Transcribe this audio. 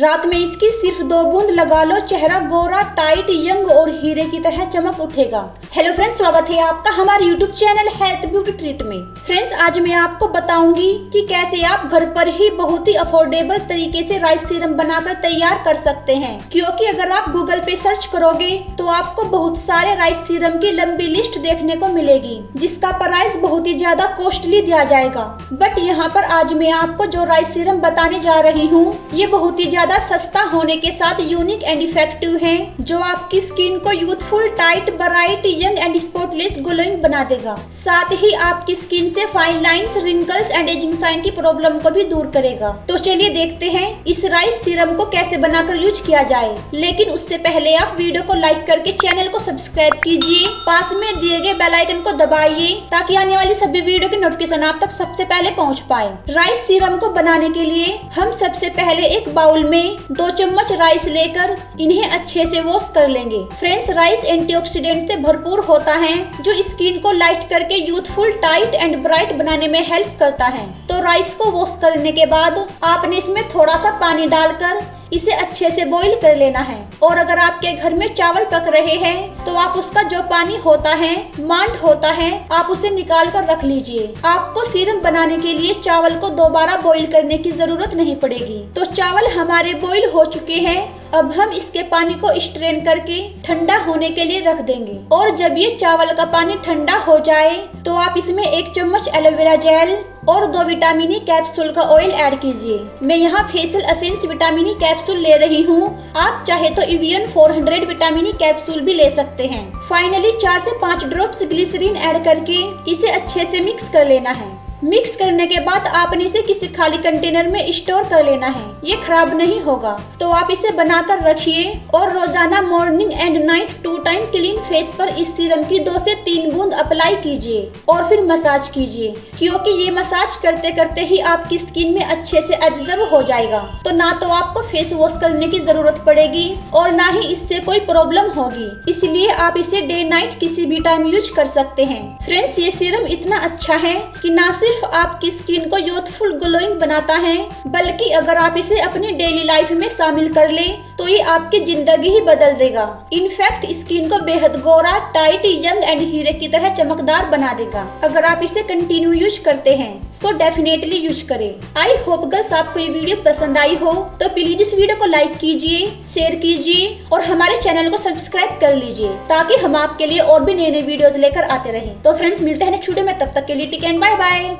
रात में इसकी सिर्फ़ दो बूंद लगा लो, चेहरा गोरा टाइट यंग और हीरे की तरह चमक उठेगा। हेलो फ्रेंड्स स्वागत है आपका हमारे YouTube channel health beauty treat में। फ्रेंड्स आज मैं आपको बताऊँगी कि कैसे आप घर पर ही बहुत ही अफोर्डेबल तरीके से राइस सीरम बनाकर तैयार कर सकते हैं। क्योंकि अगर आप गूगल पे सर्च करोगे तो आपको बहुत सारे राइस सीरम की लंबी लिस्ट देखने को मिलेगी, जिसका प्राइस बहुत ही ज़्यादा कॉस्टली दिया जाएगा। बट यहाँ पर आज मैं आपको जो राइस सीरम बताने जा रही हूँ, ये बहुत ही ज़्यादा सस्ता होने के साथ यूनिक एंड इफ़ेक्टिव है, जो आपकी स्किन को youthful tight bright young and spotless glowing बना देगा। साथ ही आपकी स्किन से fine lines wrinkles and ageing sign की प्रॉब्लम को भी दूर करेगा। तो चलिए देखते हैं इस राइस सीरम को कैसे बनाकर यूज़ किया जाए। लेकिन उससे पहले आप वीडियो को लाइक करके चैनल को सब्सक्राइब कीजिए। पास में दिए गए बेल आइकन को दबाइए, ताकि आने वाली सभी वीडियो की नोटिफिकेशन आप तक सबसे पहले पहुँच पाए। राइस सीरम को बनाने के लिए हम सबसे पहले एक बाउल में दो चम्मच राइस लेकर इन्हें अच्छे से वॉश कर लेंगे। फ्रेंड्स राइस एंटीऑक्सीडेंट से भरपूर होता है, जो स्किन को लाइट करके यूथफुल टाइट एंड ब्राइट बनाने में हेल्प करता है। तो राइस को वॉश करने के बाद आपने इसमें थोड़ा सा पानी डालकर इसे अच्छे से बॉईल कर लेना है। और अगर आपके घर में चावल पक रहे हैं तो आप उसका जो पानी होता है, मांड होता है, आप उसे निकाल कर रख लीजिए। आपको सीरम बनाने के लिए चावल को दोबारा बॉईल करने की ज़रूरत नहीं पड़ेगी। तो चावल हमारे बॉईल हो चुके हैं। अब हम इसके पानी को स्ट्रेन करके ठंडा होने के लिए रख देंगे। और जब ये चावल का पानी ठंडा हो जाए तो आप इसमें एक चम्मच एलोवेरा जेल और दो विटामिनी कैप्सूल का ऑयल ऐड कीजिए। मैं यहाँ फेशियल असेंस विटामिनी कैप्सूल ले रही हूँ। आप चाहे तो इवियन 400 विटामिनी कैप्सूल भी ले सकते हैं। फाइनली चार से पाँच ड्रॉप्स ग्लिसरीन ऐड करके इसे अच्छे से मिक्स कर लेना है। मिक्स करने के बाद आपने इसे किसी खाली कंटेनर में स्टोर कर लेना है। ये खराब नहीं होगा। तो आप इसे बनाकर रखिए और रोज़ाना morning and night two time clean face पर इस सीरम की दो से तीन बूंद अप्लाई कीजिए और फिर मसाज कीजिए, क्योंकि ये मसाज करते करते ही आपकी स्किन में अच्छे से एब्जर्व हो जाएगा। तो ना तो आपको फेस वॉश करने की ज़रूरत पड़ेगी और ना ही इससे कोई प्रॉब्लम होगी। इसलिए आप इसे डे नाइट किसी भी टाइम यूज़ कर सकते हैं। फ्रेंड्स ये सीरम इतना अच्छा है की ना सिर्फ़ सिर्फ़ आपकी स्किन को यूथफुल ग्लोइंग बनाता है, बल्कि अगर आप इसे अपनी डेली लाइफ में शामिल कर ले तो ये आपकी ज़िंदगी ही बदल देगा। इनफैक्ट स्किन को बेहद गोरा टाइट यंग एंड हीरे की तरह चमकदार बना देगा। अगर आप इसे कंटिन्यू यूज़ करते हैं सो डेफिनेटली यूज़ करें। आई होप गर्ल्स आपको ये वीडियो पसंद आई हो तो प्लीज़ इस वीडियो को लाइक कीजिए शेयर कीजिए, और हमारे चैनल को सब्सक्राइब कर लीजिए, ताकि हम आपके लिए और भी नए नए वीडियो लेकर आते रहे। तो फ्रेंड्स मिलते हैं नेक्स्ट वीडियो में, तब तक के लिए टिक एंड बाय बाय